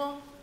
antiguo